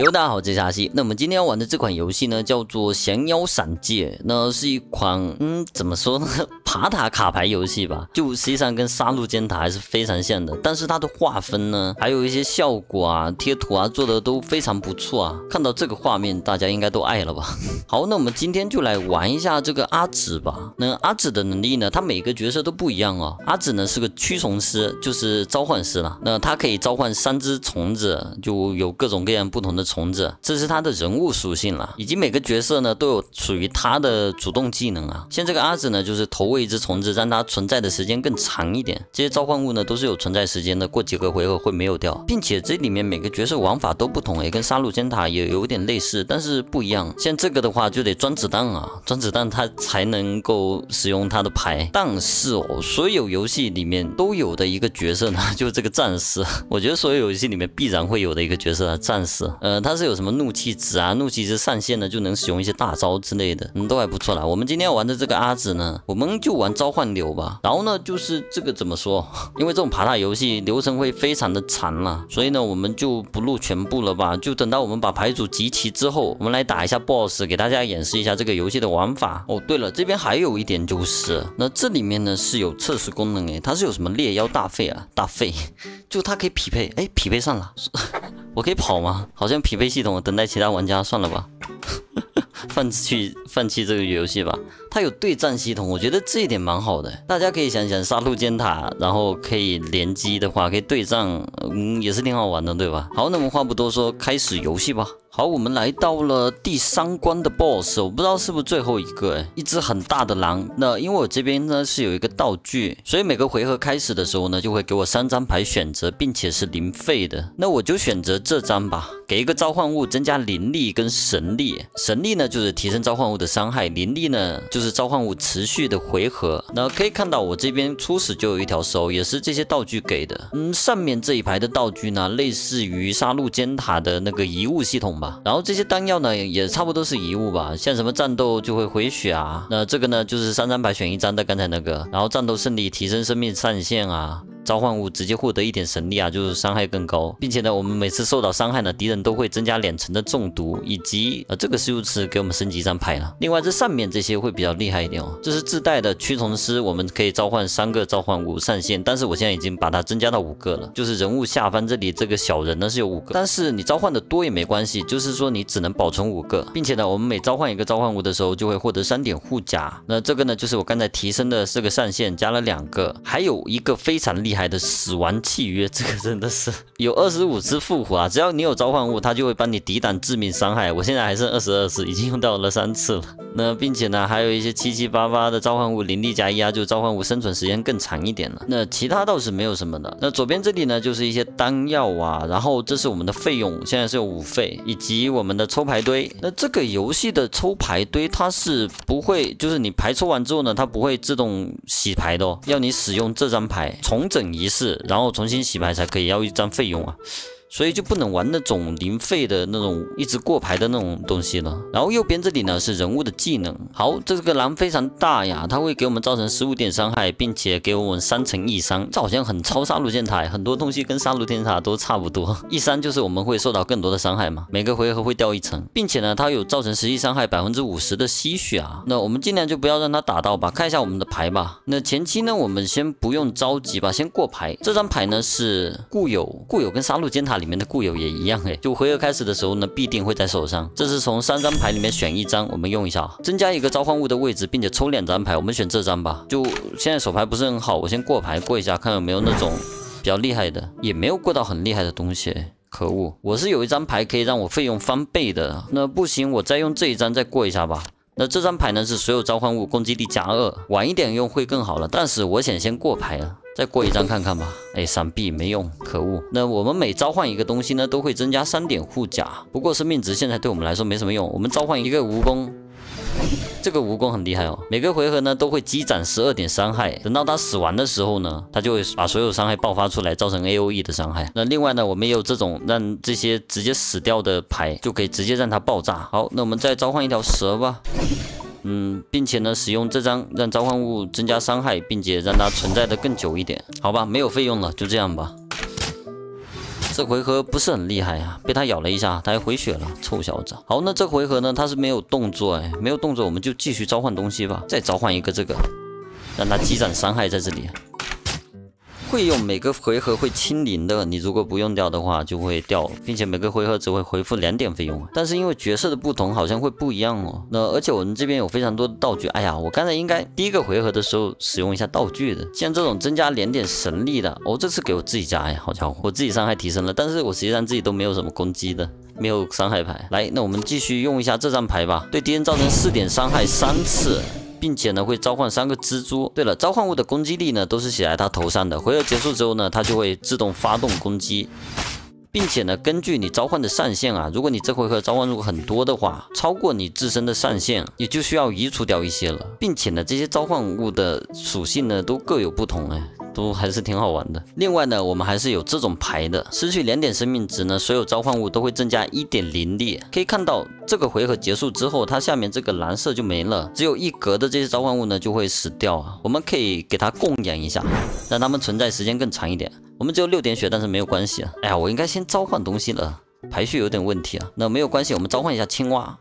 哟，大家好，这是阿西。那我们今天要玩的这款游戏呢，叫做《降妖闪界》，那是一款嗯，怎么说呢，爬塔卡牌游戏吧。就实际上跟杀戮尖塔还是非常像的，但是它的画风呢，还有一些效果啊、贴图啊，做的都非常不错啊。看到这个画面，大家应该都爱了吧？好，那我们今天就来玩一下这个阿紫吧。那阿紫的能力呢，它每个角色都不一样哦。阿紫呢是个驱虫师，就是召唤师了。那它可以召唤三只虫子，就有各种各样不同的。虫子，这是他的人物属性了，以及每个角色呢都有属于他的主动技能啊。像这个阿紫呢，就是投喂一只虫子，让它存在的时间更长一点。这些召唤物呢都是有存在时间的，过几个回合会没有掉，并且这里面每个角色玩法都不同，也跟杀戮尖塔也有点类似，但是不一样。像这个的话就得装子弹啊，装子弹它才能够使用它的牌。但是哦，所有游戏里面都有的一个角色呢，就是这个战士。我觉得所有游戏里面必然会有的一个角色，战士。呃。呃，它是有什么怒气值啊？怒气值上线呢，就能使用一些大招之类的，嗯，都还不错啦。我们今天要玩的这个阿紫呢，我们就玩召唤流吧。然后呢，就是这个怎么说？因为这种爬塔游戏流程会非常的长了，所以呢，我们就不录全部了吧。就等到我们把牌组集齐之后，我们来打一下 BOSS，给大家演示一下这个游戏的玩法。哦，对了，这边还有一点就是，那这里面呢是有测试功能诶，它是有什么猎妖大费啊？大费，就它可以匹配，哎，匹配上了。我可以跑吗？好像匹配系统等待其他玩家，算了吧，放弃放弃这个游戏吧。它有对战系统，我觉得这一点蛮好的。大家可以想想，杀戮尖塔，然后可以联机的话，可以对战，嗯，也是挺好玩的，对吧？好，那我们话不多说，开始游戏吧。好，我们来到了第三关的 BOSS，我不知道是不是最后一个，哎，一只很大的狼。那因为我这边呢是有一个道具，所以每个回合开始的时候呢，就会给我三张牌选择，并且是零费的。那我就选择这张吧，给一个召唤物增加灵力跟神力。神力呢就是提升召唤物的伤害，灵力呢就是召唤物持续的回合。那可以看到我这边初始就有一条手，也是这些道具给的。嗯，上面这一排的道具呢，类似于杀戮尖塔的那个遗物系统。然后这些丹药呢，也差不多是遗物吧，像什么战斗就会回血啊，那这个呢就是三张牌选一张的刚才那个，然后战斗胜利提升生命上限啊。召唤物直接获得一点神力啊，就是伤害更高，并且呢，我们每次受到伤害呢，敌人都会增加两成的中毒，以及呃，这个是不是给我们升级一张牌了？另外这上面这些会比较厉害一点哦，这是自带的驱虫师，我们可以召唤三个召唤物上线，但是我现在已经把它增加到五个了，就是人物下方这里这个小人呢是有五个，但是你召唤的多也没关系，就是说你只能保存五个，并且呢，我们每召唤一个召唤物的时候就会获得三点护甲，那这个呢就是我刚才提升的四个上限加了两个，还有一个非常厉害的死亡。契约这个真的是 有二十五次复活啊！只要你有召唤物，它就会帮你抵挡致命伤害。我现在还剩二十二次，已经用到了三次了。那并且呢，还有一些七七八八的召唤物，灵力加一啊，就召唤物生存时间更长一点了。那其他倒是没有什么的。那左边这里呢，就是一些丹药啊，然后这是我们的费用，现在是有五费，以及我们的抽牌堆。那这个游戏的抽牌堆它是不会，就是你牌抽完之后呢，它不会自动洗牌的哦，要你使用这张牌重整仪式，然后。重新洗牌才可以，要一张费用啊。所以就不能玩那种零费的那种一直过牌的那种东西了。然后右边这里呢是人物的技能。好，这个狼非常大呀，它会给我们造成十五点伤害，并且给我们三层易伤。这好像很超杀戮剑塔，很多东西跟杀戮天塔都差不多。易伤就是我们会受到更多的伤害嘛，每个回合会掉一层，并且呢它有造成实际伤害百分之五十的吸血啊。那我们尽量就不要让它打到吧。看一下我们的牌吧。那前期呢我们先不用着急吧，先过牌。这张牌呢是固有，固有跟杀戮尖塔里。面的固有也一样哎，就回合开始的时候呢，必定会在手上。这是从三张牌里面选一张，我们用一下，增加一个召唤物的位置，并且抽两张牌。我们选这张吧。就现在手牌不是很好，我先过牌过一下，看有没有那种比较厉害的，也没有过到很厉害的东西。可恶，我是有一张牌可以让我费用翻倍的。那不行，我再用这一张再过一下吧。那这张牌呢是所有召唤物攻击力加二，晚一点用会更好了。但是我想先过牌了。再过一张看看吧。哎，闪避没用，可恶。那我们每召唤一个东西呢，都会增加三点护甲。不过生命值现在对我们来说没什么用。我们召唤一个蜈蚣，这个蜈蚣很厉害哦。每个回合呢都会积攒十二点伤害。等到它死完的时候呢，它就会把所有伤害爆发出来，造成 A O E 的伤害。那另外呢，我们也有这种让这些直接死掉的牌，就可以直接让它爆炸。好，那我们再召唤一条蛇吧。嗯，并且呢，使用这张让召唤物增加伤害，并且让它存在的更久一点，好吧，没有费用了，就这样吧。这回合不是很厉害啊，被他咬了一下，他还回血了，臭小子。好，那这回合呢，他是没有动作，哎，没有动作，我们就继续召唤东西吧，再召唤一个这个，让他积攒伤害在这里。会用每个回合会清零的，你如果不用掉的话就会掉，并且每个回合只会回复两点费用。但是因为角色的不同，好像会不一样哦。那而且我们这边有非常多的道具，哎呀，我刚才应该第一个回合的时候使用一下道具的，像这种增加两点神力的，哦，这次给我自己加，哎，好家伙，我自己伤害提升了，但是我实际上自己都没有什么攻击的，没有伤害牌。来，那我们继续用一下这张牌吧，对敌人造成四点伤害三次。并且呢，会召唤三个蜘蛛。对了，召唤物的攻击力呢，都是写在它头上的。回合结束之后呢，它就会自动发动攻击，并且呢，根据你召唤的上限啊，如果你这回合召唤物很多的话，超过你自身的上限，你就需要移除掉一些了。并且呢，这些召唤物的属性呢，都各有不同哎。都还是挺好玩的。另外呢，我们还是有这种牌的，失去两点生命值呢，所有召唤物都会增加一点灵力。可以看到，这个回合结束之后，它下面这个蓝色就没了，只有一格的这些召唤物呢就会死掉啊。我们可以给它供养一下，让它们存在时间更长一点。我们只有六点血，但是没有关系啊。哎呀，我应该先召唤东西了，排序有点问题啊。那没有关系，我们召唤一下青蛙。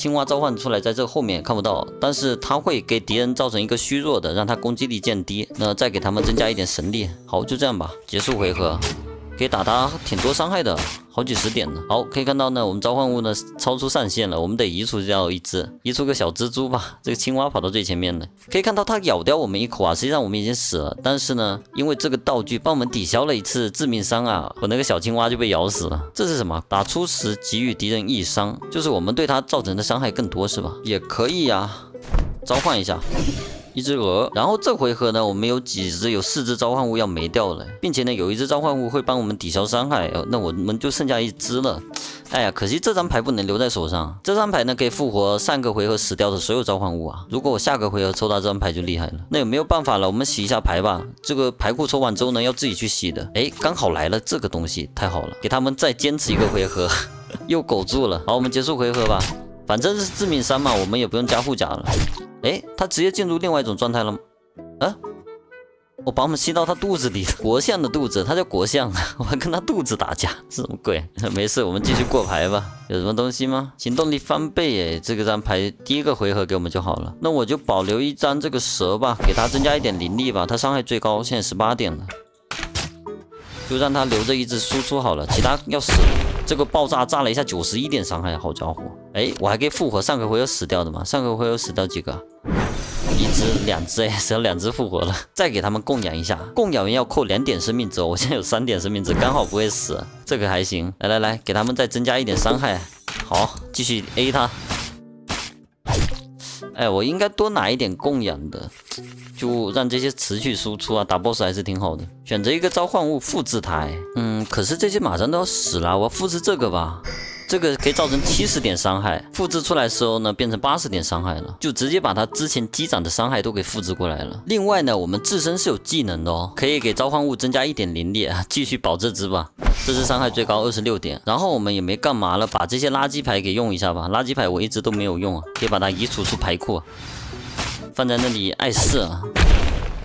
青蛙召唤出来，在这后面看不到，但是它会给敌人造成一个虚弱的，让他攻击力降低。那再给他们增加一点神力。好，就这样吧，结束回合。可以打他挺多伤害的，好几十点呢。好，可以看到呢，我们召唤物呢超出上限了，我们得移除掉一只，移除个小蜘蛛吧。这个青蛙跑到最前面了，可以看到它咬掉我们一口啊，实际上我们已经死了，但是呢，因为这个道具帮我们抵消了一次致命伤啊，我那个小青蛙就被咬死了。这是什么？打出时给予敌人一伤，就是我们对它造成的伤害更多是吧？也可以呀，召唤一下。一只鹅，然后这回合呢，我们有几只，有四只召唤物要没掉了，并且呢，有一只召唤物会帮我们抵消伤害，那我们就剩下一只了。哎呀，可惜这张牌不能留在手上，这张牌呢可以复活上个回合死掉的所有召唤物啊。如果我下个回合抽到这张牌就厉害了，那也没有办法了？我们洗一下牌吧。这个牌库抽完之后呢，要自己去洗的。哎，刚好来了这个东西，太好了，给他们再坚持一个回合，又苟住了。好，我们结束回合吧，反正是致命伤嘛，我们也不用加护甲了。哎，他直接进入另外一种状态了吗？啊，我把我们吸到他肚子里，国相的肚子，他叫国相，我还跟他肚子打架，是什么鬼？没事，我们继续过牌吧。有什么东西吗？行动力翻倍，哎，这个张牌第一个回合给我们就好了。那我就保留一张这个蛇吧，给他增加一点灵力吧。他伤害最高，现在十八点了，就让他留着一只输出好了，其他要死。这个爆炸炸了一下，九十一点伤害，好家伙！哎，我还可以复活，上个回合死掉的嘛？上个回合死掉几个？一只、两只，哎，只有两只复活了。再给他们供养一下，供养完要扣两点生命值，我现在有三点生命值，刚好不会死，这个还行。来来来，给他们再增加一点伤害，好，继续 A 他。哎，我应该多拿一点供养的。就让这些持续输出啊，打 boss 还是挺好的。选择一个召唤物复制台，嗯，可是这些马上都要死了，我复制这个吧。这个可以造成七十点伤害，复制出来时候呢，变成八十点伤害了，就直接把它之前积攒的伤害都给复制过来了。另外呢，我们自身是有技能的哦，可以给召唤物增加一点灵力啊，继续保这只吧。这只伤害最高二十六点，然后我们也没干嘛了，把这些垃圾牌给用一下吧。垃圾牌我一直都没有用啊，可以把它移除出牌库。放在那里碍事啊，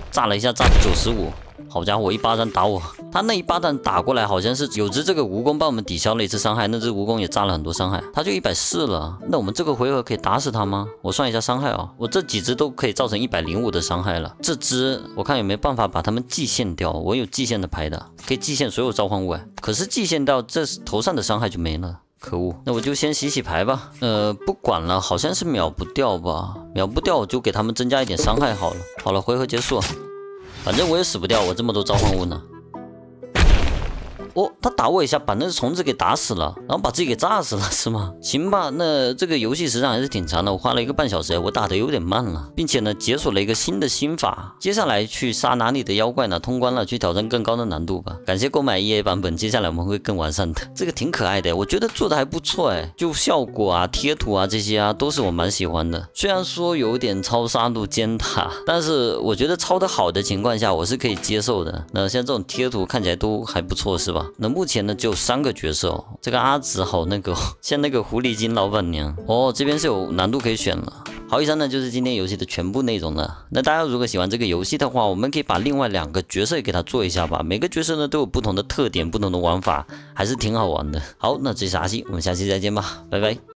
炸了一下，炸九十五。好家伙，一巴掌打我，他那一巴掌打过来，好像是有只这个蜈蚣帮我们抵消了一次伤害，那只蜈蚣也炸了很多伤害，他就一百四了。那我们这个回合可以打死他吗？我算一下伤害啊，我这几只都可以造成一百零五的伤害了。这只我看有没有办法把他们祭献掉，我有祭献的牌的，可以祭献所有召唤物哎。可是祭献掉这头上的伤害就没了。可恶，那我就先洗洗牌吧。呃，不管了，好像是秒不掉吧？秒不掉，我就给他们增加一点伤害好了。好了，回合结束，反正我也死不掉，我这么多召唤物呢。哦，他打我一下，把那只虫子给打死了，然后把自己给炸死了，是吗？行吧，那这个游戏时长还是挺长的，我花了一个半小时，我打的有点慢了，并且呢，解锁了一个新的心法。接下来去杀哪里的妖怪呢？通关了，去挑战更高的难度吧。感谢购买 EA 版本，接下来我们会更完善的。这个挺可爱的，我觉得做的还不错哎，就效果啊、贴图啊这些啊，都是我蛮喜欢的。虽然说有点超杀戮尖塔，但是我觉得抄的好的情况下，我是可以接受的。那像这种贴图看起来都还不错，是吧？那目前呢只有三个角色哦，这个阿紫好那个，像那个狐狸精老板娘哦，这边是有难度可以选了。好，以上呢就是今天游戏的全部内容了。那大家如果喜欢这个游戏的话，我们可以把另外两个角色给它做一下吧。每个角色呢都有不同的特点，不同的玩法，还是挺好玩的。好，那这是阿西，我们下期再见吧，拜拜。